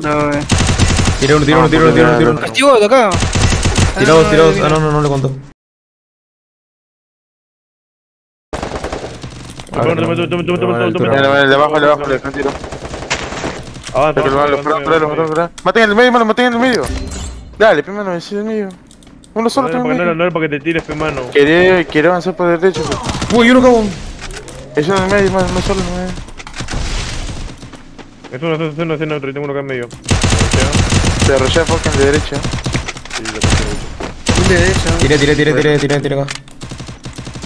No, eh. Tira uno, tira uno, tira uno, tira uno, tira uno. Acá. Tira dos, tira dos. Ah, ah no, no, no le contó. Le bajo, le bajo, le tiro. Avanza. Maten en el medio, mano, maten en el medio. Dale, primero, decide el medio. Uno solo, tengo medio. No, no, no, para que te tires, pe mano. Quiero avanzar por el derecho. Uy, uno, cabrón. Eso en el medio, mano, no solo, no es uno, es uno, es uno, tengo uno acá en medio. Se arrolla de derecha. Sí, lo de derecha. Tira, tira, tira, tira, tira, tira acá.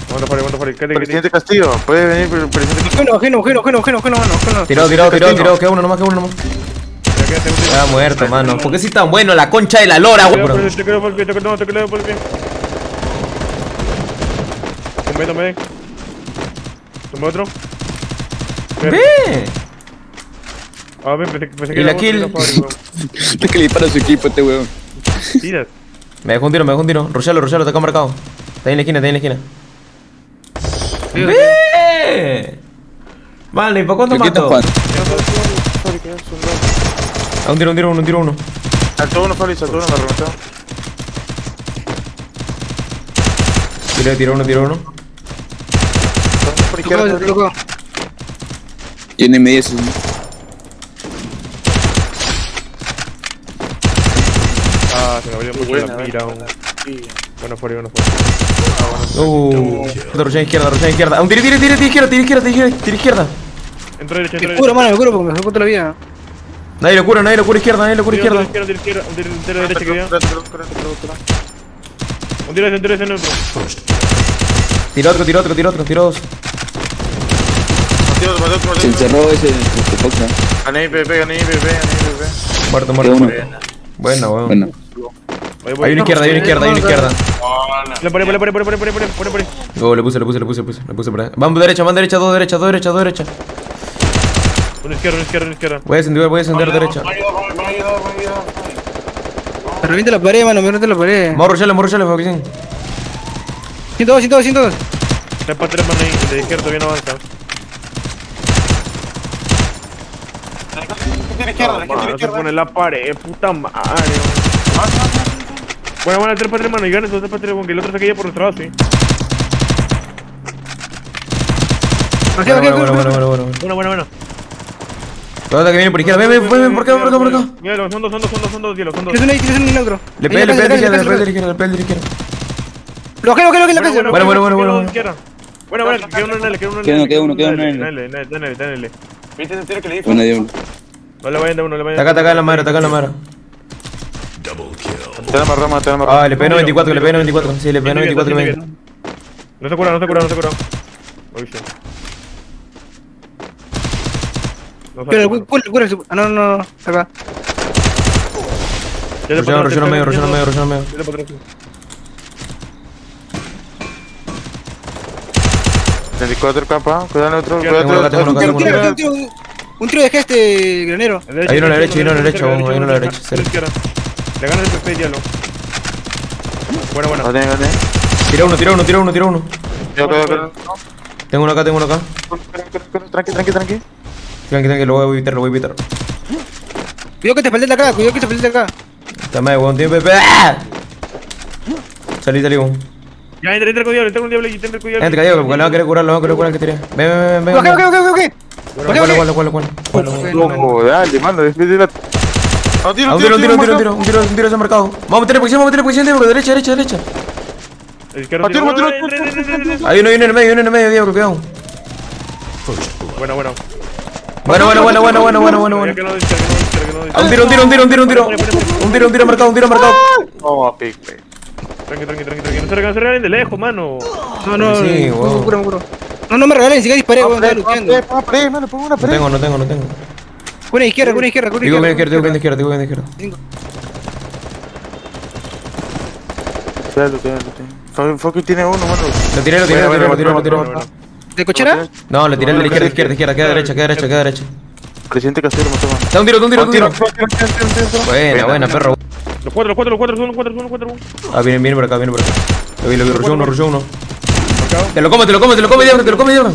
Aguanta, Fari, aguanta, Fari. Quédate, quédate. Presidente Castillo, puede venir pre- presidente Castillo. Ajeno, ajeno, ajeno, ajeno, ajeno, ajeno. Tirado, tirado, tirado, tirado. Queda uno nomás, queda uno nomás. Ah, muerto, mano. ¿Por qué si tan bueno la concha de la lora, Te quedo por güey? te quedo por el pie, te quedo- no, te quedo por el pie. Tomé, tomé. Tomé otro. Ve. A ver, pensé, pensé que Y la kill. Es que le dispara a su equipo este weón. Tiras. Me dejó un tiro, me dejó un tiro. Rochalo, Rochalo, te acá marcado. Está ahí en la esquina, está ahí en la esquina. ¡Ve! Vale, ¿y para cuándo ¿Qué qué estás mato? Ah, un tiro, un tiro, uno, un tiro, uno. Saltó uno, Fabri, saltó uno, me reventó. Tiro, tiro uno, tiro uno. Por izquierda. Tiene media su. Ah, se me abrió mucho buena, la mira. un- Bueno, Fari, bueno, Fari. Uh, Rochalo izquierda, Rochalo izquierda. Ah, un tiro, tiro, tiro, tiro izquierda, tiro izquierda, tiro izquierda, tiro izquierda. Entra derecha, entra Me derecha. curo, mano, me curo porque me dejó contra la vida. Nadie lo cura, nadie lo cura izquierda, nadie lo cura Tiro, izquierda. tiro, tiro, tiro, tiro, tiro, derecha que. Un tiro ese, un tiro neutro. Tiro otro, tiro otro, tiro otro, tiro dos. Se encerró ese este. Gané IPP, gané IPP, gané IPP. Muerto, muerto. Buena, weón. Bueno. Hay una izquierda, hay una izquierda, hay una izquierda. Le pone, pone, pone, pone, pone, pone, pone, pone. Oh, le puse, le puse, le puse, le puse, le puse por ahí. Vamos derecha, van derecha, dos derecha, dos derecha, dos derecha. Una izquierda, una izquierda, una izquierda. Voy a descender, voy a descender derecha. Me reviente la pared, mano, me reviente la pared. Morro, chale, morro, chale, Foxin. 102, 102, 102. Trepa, trepa, ahí, de izquierda bien avanza. De izquierda, de izquierda, de izquierda. Se pone la pared, puta madre. Bueno, bueno, tres para tres, mano, y ganas, tres para tres, porque el otro se caía por nuestro lado, sí. Aquí, Bueno, aquí, bueno, aquí, bueno, bueno, bueno, bueno. Bueno, bueno, bueno. Todo que viene por izquierda, ven, ven, ven, ven, por acá, por acá, por acá. Mira, son dos, son dos, son dos, son dos, hielo, son dos. Uno neutro. Le pegué, le pegué de acá, izquierda, le pegué de acá. izquierda, le pegué izquierda. Lo bajé, lo bajé, lo. Bueno, bueno, bueno, bueno. Bueno, bueno, queda uno en L, queda uno en Queda L. queda uno, queda uno en L. Dale, dale, dale, dale. Una de uno. No le vayan de uno, le vayan Está acá, está acá en la madera, está acá en la madera. Tenemos Roma, tenemos Roma. Ah, le pegué 94, le pegué 94. Sí, le pegué 94. No se cura, no se cura, no se cura. Pero, cura, cura, cura. Ah, no, no, no, acá. Rollano, rollano medio, rollano medio, rollano medio. el capa, cuidado otro, cuidado otro. Un tiro de este, granero. Ahí uno a la derecha, ahí uno a la derecha, ahí uno a la derecha. Le ganas el PP hielo. Bueno, bueno. Gané, gané. Tira uno, tira uno, tira uno, tira uno. Yo. Tengo uno acá, tengo uno acá. Tranqui, tranqui, tranqui. Tranqui, tranqui, lo voy a evitar, lo voy a evitar. Cuidado que te falté de acá, cuidado que te falté de acá. Está mal, weón, tiene PP. ¡Ah! Salí, salí, weón. Ya, entra, entra con diablo, entra con diablo y entra con diablo. Gente, callado, porque le va a querer curar, lo va a querer curar que tiré. Ven, ven, ven, ven. Bajé, bajé, bajé, bajé. ¿Cuál, cuál, cuál, cuál, cuál? Dale, mano, la. Ah, tiro, Ah, Un tiro, un tiro, un tiro, un tiro, un tiro, un tiro se ha marcado. Vamos a meterle posición, vamos a meterle posición, Diego, derecha, derecha, derecha. Tiro. Hay uno, hay uno en el medio, hay uno en el medio, Diego, cuidado. Bueno, bueno. Bueno, bueno, bueno, bueno, bueno, bueno, bueno, bueno. no no no. Ah, Un tiro, un tiro, un tiro, un tiro, un tiro. Un tiro, un tiro marcado, un tiro marcado. Vamos, pick, wey. Tranqui, tranqui, tranqui, tranqui. No se regalen, no se regalen de lejos, mano. No, no, Sí, me weón. curo, me curo. No, no me regalen, si que disparé, weón, No tengo, no tengo, no tengo. Una izquierda, una izquierda, una Digo bien izquierda. izquierda, digo bien izquierda, digo bien izquierda. Cinco. Claro, claro, claro. Fuck tiene uno, mano. Lo tiré, lo tiré, lo tiré, lo tiré, lo tiré. ¿De cochera? No, le tiré de la izquierda, izquierda, izquierda, queda derecha, queda derecha, queda derecha. Presidente Castillo, mató, mano. Da un tiro, da un tiro, un tiro. Buena, buena, perro. Los cuatro, los cuatro, los cuatro, los cuatro, son los cuatro. Ah, viene, viene por acá, viene por acá. Lo vi, lo vi, rushó uno, rushó uno. Te lo come, te lo come, te lo come, Diego, te lo come, Diego.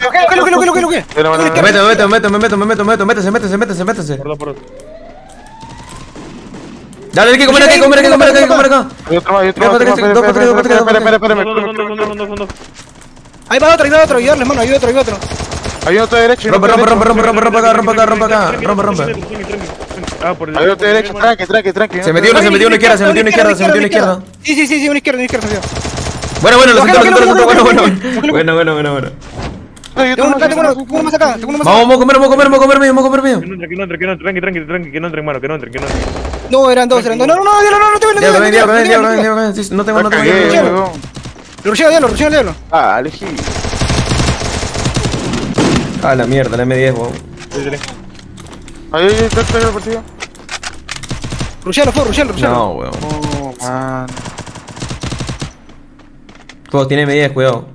¿Lo que, lo que, lo que, lo que, Me meto, me meto, me meto, me meto, me meto, me meto, métese, métese, métese, métese. Por dos, por dos. Dale, aquí, comer aquí, comer aquí, comer aquí, comer acá. Hay otro hay otro Espera, espera, espera. Ahí va otro, ahí va otro, ayudarle, hermano, ayuda otro, ayuda otro. Hay otro derecho. hay Rompe, rompe, derecho. rompe, rompe, rompe acá, rompe acá, rompe acá. Rompe, rompe. Hay otro derecho, tranqui, tranqui, tranqui. Se metió uno, se metió una izquierda, se metió una izquierda, se metió una izquierda. Sí, sí, sí, una izquierda, una izquierda. Bueno, bueno, lo siento, lo siento, lo siento. Bueno, bueno, bueno, bueno, bueno, bueno. Tengo uno acá, tengo uno, más acá, tengo uno más Vamos, acá. vamos a comer, vamos a comer, vamos a comer mío, vamos a comer mío. Que no entre, que no entre, que no entre, tranqui, tranqui, tranqui, que no entre, hermano, que no entre, que no entre. No, eran dos, eran dos. No, no, no, no, no, no, te Diablo, ven, diablo, ven, diablo, ven, no, diablo, ven. Sí, No tengo, no La tengo. no. Lo rusheo, diablo, rusheo, diablo. Ah, elegí. Ah, la mierda, la M10, weón. Ahí, ahí, está, está, está, partido. Rushealo, fue, rushealo, rushealo. No, weón. Oh, man. Todos tienen M10, cuidado.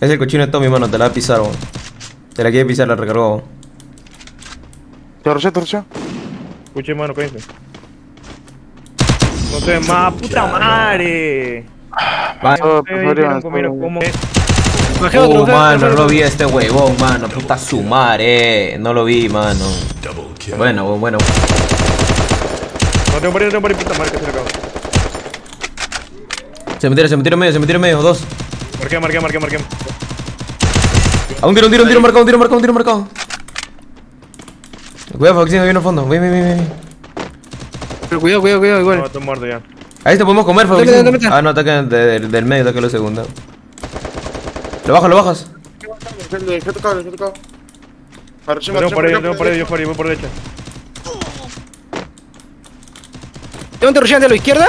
Es el cochino de Tommy, mano, te la va a pisar, weón. Te la quiere pisar, la recargó. weón. Te arroché, te arroché. Escuche, hermano, cállense. No te más, puta madre. Va. Oh, Ustedes por dijeron favor, conmigo, ¿cómo es? Bajé otro, Oh, mano, no lo vi a este huevón, mano. Puta su madre. No lo vi, mano. Bueno, bueno, bueno. No tengo por ahí, no tengo por ahí, puta madre, que se le acabó. Se metieron, se metieron en medio, se metieron en medio. Dos. Marqué, marqué, marqué, marqué. A un tiro, un tiro, un tiro marcado, un tiro marcado, un tiro marcado. Cuidado, Foxino, viene al fondo. Ven, ven, ven, ven. Pero cuidado, cuidado, cuidado, igual. No, estoy muerto ya. Ahí te podemos comer, dale. Ah, no, ataca del, del medio, ataca lo segundo. Lo bajas, lo bajas. Tengo por ahí, tengo por ahí, yo por ahí, voy por derecha. Tengo un te rushean de la izquierda.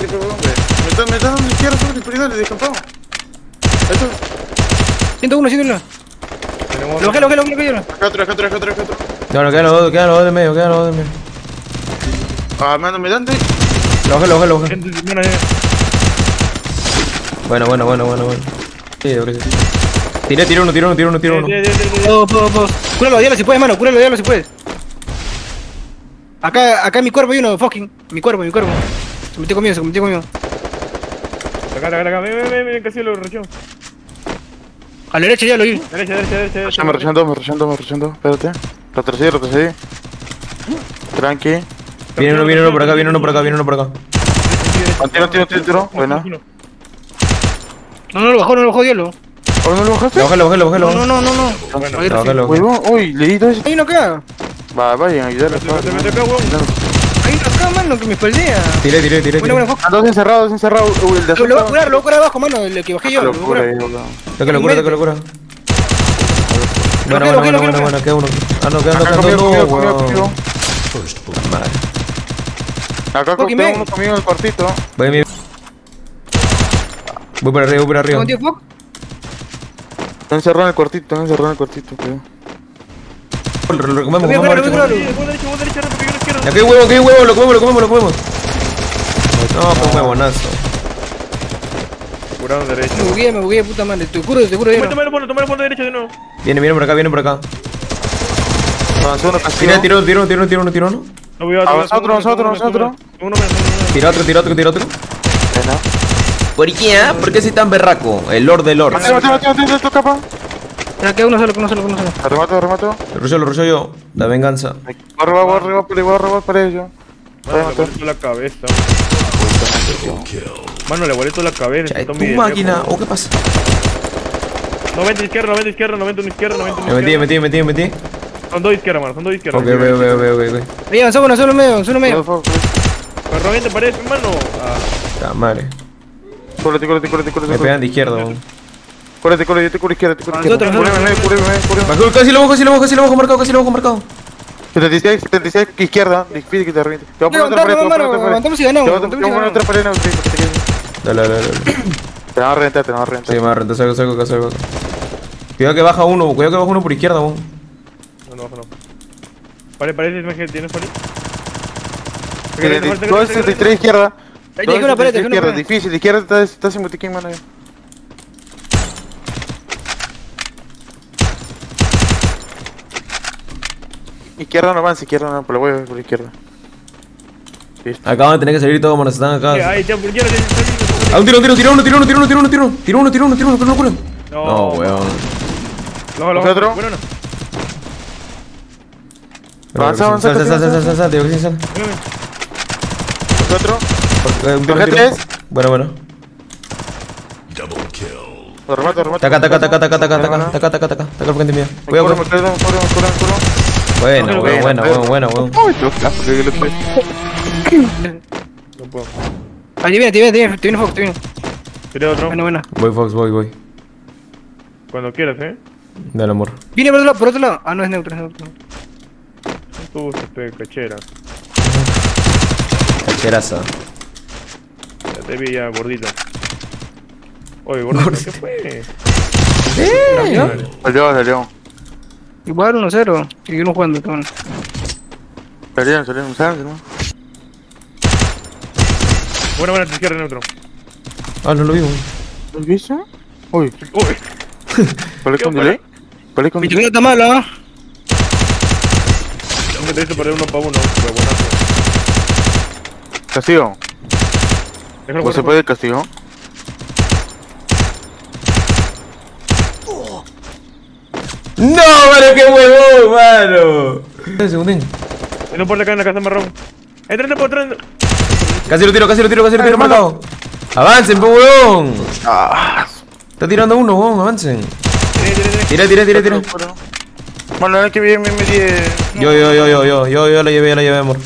Me están, me están dando izquierda sobre el descampado. Esto. 101, 101. Tenemos Lo bajé, lo bajé, lo bajé, lo. Acá otro, acá otro, acá otro, acá otro. Bueno, quedan los dos, quedan los dos de medio, quedan los dos de medio. Ah, mano, me. Lo bajé, lo bajé, lo bajé. Bueno. Bueno, bueno, bueno, bueno. Sí, sí. Tiré, tiré uno, tiré uno, tiré uno, tiré uno. Cúralo, diablo si puedes, mano, cúralo, diablo si puedes. Acá, acá en mi cuerpo hay uno, fucking. Mi cuerpo, mi cuerpo. Se metió conmigo, se metió conmigo. Acá, acá, acá, ven, ven, ven, ven, casi lo rechó. A la derecha, diablo, ir. Derecha, derecha, derecha, derecha. Ya me rechando, me rechando, me rechando. Espérate. Retrocedí, retrocedí. Tranqui. Viene uno, viene uno por acá, viene uno por acá, viene uno por acá. Tiro, tiro, tiro, tiro. Buena. No, no lo bajó, no lo bajó, diablo. ¿O no lo bajaste? Lo bajé, lo bajé, lo bajé, lo No, no, no, no, no. Bueno, Ahí Lo bajé, recién. lo bajé. Huevón, uy, le di dos. Hay uno acá. Va, vayan, ayúdale. Se mete, mete acá, uno mano, que me espaldea. Tiré, tiré, tiré. Bueno, bueno. Ah, dos encerrados, dos encerrados. Uy, el de Lo, lo voy a curar, lo voy a curar abajo, mano, el que bajé yo. Lo voy a Locura, curar. ahí, boludo. Toca locura, toca locura. Bueno, Lo bueno, bueno, lo bueno, queda uno. Ah, no, queda Acá no, conmigo, queda conmigo, no, conmigo, weón. conmigo. Madre. Acá uno conmigo en el cuartito. Voy a mi... Voy por arriba, voy por arriba. ¿Cómo, tío, fuck? Está encerrado en el cuartito, está encerrado en el cuartito, cuidado. Lo comemos, comemos derecho. Ya que huevo, que huevo, lo comemos, lo comemos, lo comemos. No, pues huevonazo. Curado derecho. Me bugueé, me bugueé, puta madre. Te juro, te juro. Tomalo, tomalo, tomalo, por derecho de nuevo. Viene, viene por acá, viene por acá. Avanzó uno, Tira, tiró, tiró, tiró, tiró, uno, tiró uno. Avanzó otro, avanzó otro, otro. Tira otro, tira otro, tira otro. ¿Por qué? ¿Por qué soy tan berraco? El Lord del Lord. Queda uno solo, uno solo, uno solo. Remato, remato. Lo rusheo, lo rusheo yo. La venganza. Voy a robar, voy a robar por ahí, voy a robar por ello. Voy a Mano, le matar. vuelto la cabeza. Mano, le vuelto la cabeza. Tu máquina. ¿O qué pasa? 90 izquierda, 90 izquierda, 90 una izquierda, 90 una Me metí, me izquierda. metí, me metí, me metí. Son dos izquierdas, mano, son dos izquierdas. Ok, veo, veo, veo, veo. Ahí avanzó uno solo medio, solo medio. Pero realmente parece, mano. Ah, La madre. Cúrate, cúrate, cúrate. Me pegan de izquierda, weón. Cúrate, cúrate, yo te curo izquierda, te curo izquierda. Cúreme, cúreme, cúreme. Casi lo bajo, casi lo bajo, casi lo bajo marcado, casi lo bajo marcado. 76, 76, izquierda. Difícil que te reviente. Te voy a poner otra pared, te voy a poner otra pared. Te voy a te voy a poner otra pared, no, sí. Dale, dale, dale. Te van a reventar, te van a Sí, reventar. me va a rentar, salgo, salgo, salgo. Cuidado que baja uno, cuidado que baja uno por izquierda, weón. no, no, no. Vale, parece que tienes por ahí. 263 izquierda. Ahí te dejé una pared, dejé una izquierda, pared. difícil, izquierda está, está sin botiquín, mano. Izquierda no avance, izquierda no, pero voy a ver por izquierda. Listo. Acaban de tener que salir todos, mano, están acá. Ay, ya, ya, ya, ya, Ah, un tiro, un tiro, tiro uno, tiro uno, tiro uno, tiro uno, tiro uno, tiro uno, tiro uno, tiro uno, tiro uno, No, No, weón. Lo, lo, ¿Otro? Bueno, no. Avanza, avanza, avanza, sal, sal, digo que sí, sal. ¿Por otro? Eh, ¿Por tiro. tres? Bueno, bueno. Lo remato, lo remato. Taca, taca, taca, taca, taca, taca, taca, taca, taca, taca, taca Corre, cuidado. corre, corre, corre, corre. Buena, buena, buena, buena, buena, buena. Uy, lo capo que le pegué. No puedo. Ahí viene, te viene, te viene, te viene Fox, te viene. Tiré otro. Buena, buena. Voy, Fox, voy, voy. Cuando quieras, eh. Dale, amor. Viene por otro lado, por otro lado. Ah, no, es neutro, es neutro. Tú, este, cachera. Cacheraza. Ya te vi ya, gordito. Oye, gordito, ¿qué fue? Salió, salió. Igual 1-0. Seguimos jugando, cabrón. Salieron, salieron, salieron, ¿no? Buena, buena, izquierda, neutro. Ah, no lo vi, güey. ¿Lo viste? Uy, Uy, ¿cuál es con ¿Qué delay? ¿Cuál es con Mi delay? está malo, ¿ah? me te hizo perder uno para uno, pero buenazo. Castigo. ¿Cómo se puede castigo? ¡No, mano, qué huevón, mano! Un segundín. Y no por acá en la casa marrón. Entra, por atrás. Casi lo tiro, casi lo tiro, casi lo tiro, marcado. Avancen, po, huevón. Ah, Está tirando uno, huevón, avancen. Tire, tire, tire. Tira, tira, tira, tira. Bueno, es que bien me metí. Yo, yo, yo, yo, yo, yo, yo la llevé, yo la llevé, amor.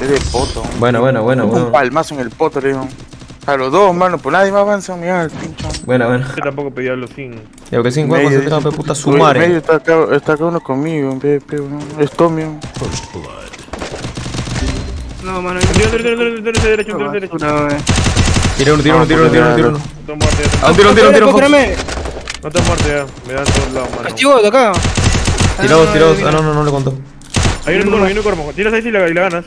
Es de poto. Buena, buena, buena, Un buena. palmazo en el poto, le digo. A los dos, mano, pues nadie más avanza, mira, el pincho. Buena, buena. Yo tampoco pedí hablo sin. Ya que sin juego, Medio, concentrado, pe puta su Uy, madre. medio está acá, está acá uno conmigo, pe, no, es Tomio. No, mano. Tiro, tiro, tiro, tiro, tiro, tiro, derecho, tiro, derecho. Tira uno, tira uno, tira uno, tira uno, tira uno. Ah, un tiro, un tiro, un tiro, No te muerto ya. Me dan todos lados, mano. Castigo de acá. Tirados, Ah, tirados. Ah, no, no, no le contó. Hay un corvo, hay un corvo. Tiras ahí y la ganas.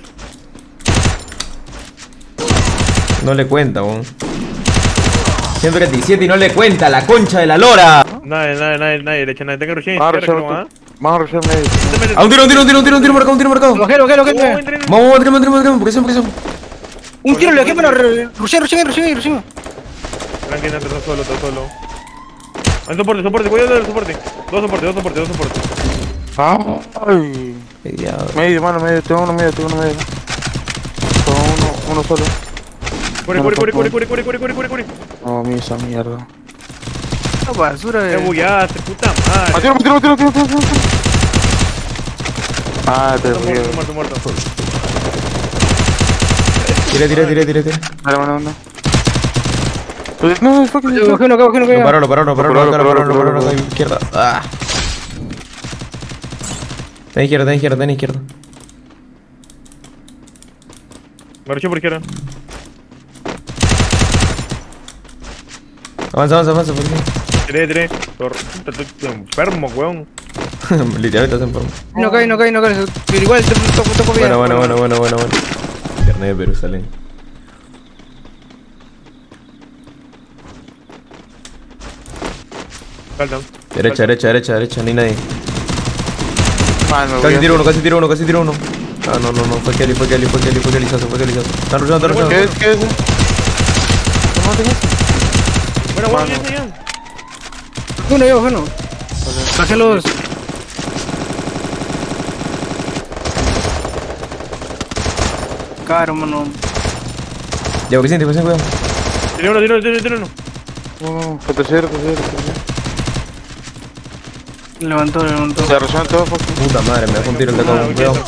No le cuenta, weón. 137 y no le cuenta, la concha de la lora. Nadie, nadie, nadie, nadie. Le echan nadie. Tenga rushing. Vamos a rushar, ¿ah? a medio. Ah, un tiro, un tiro, un tiro, un tiro, un tiro marcado, un tiro marcado. Lo bajé, lo bajé, lo Oh. Vamos, vamos, tirame, porque son, porque son. Un tiro le dejé para rushear, rushear, rushear, rushear. Tranquila, está solo, está solo. Hay soporte, soporte, cuidado del soporte. Dos soportes, dos soportes, dos soportes. Ay, medio, mano, medio, tengo uno medio, tengo uno medio. Tengo uno, uno solo. Corre, corre, corre, corre, corre, corre, corre, corre, corre, corre. No, mira esa mierda. No, basura, Te wey. bugueaste, puta Ah, madre. tiro, tiro, tiro, tiro. Ah, te Muerto, río. muerto, muerto, muerto. Tira, tira, tira, tira, tira. Dale, mano, mano. Pues, No, es fucking. Lo uno Lo paró, lo paró, lo paró, lo paró, lo paró, lo paró, lo paró, la izquierda. Ah. Ten izquierda, ten izquierda, ten izquierda. Rushé por izquierda. Avanza, avanza, avanza, por aquí. Tiré, tiré. Estoy enfermo, weón. Literalmente estás enfermo. No cae, no cae, no cae. Pero igual, te toco, toco bien. Bueno, bueno, bueno, bueno, bueno, bueno. Internet de Jerusalén. Saltan. Derecha, derecha, derecha, derecha, ni nadie. Mano, Casi tiro uno, casi tiro uno, casi tiro uno. Ah, no, no, no, fue Kelly, fue Kelly, fue Kelly, fue Kelly, fue Kelly, Sazo. Están rushando, están ¿Qué es? rushando. ¿Qué es? ¿Cómo te ves? Fuera, bueno, ya, ya. Uno, yo, uno. Sáquelos. Caro, mano. Llevo Vicente, Vicente, cuidado. Tiene uno, tiene uno, tiene uno. Uno, oh, por tercero, tercero, por tercero. Levantó, levantó. Se arrollaron todos, Puta madre, me dejó un tiro el de acá, cuidado.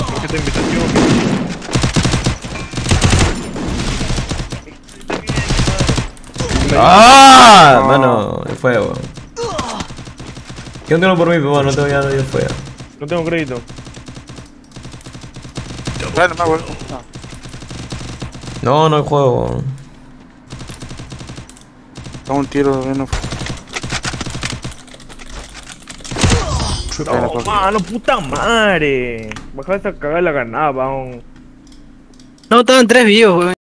¡Ah! No. Mano, el fuego. ¿Qué onda por mí, pero no te voy a dar el fuego. No tengo crédito. Güey. No, no hay juego. Da un tiro de menos. No, mano, puta madre. Baja esa cagada la ganaba, aún. No, estaban tres vivos, wey.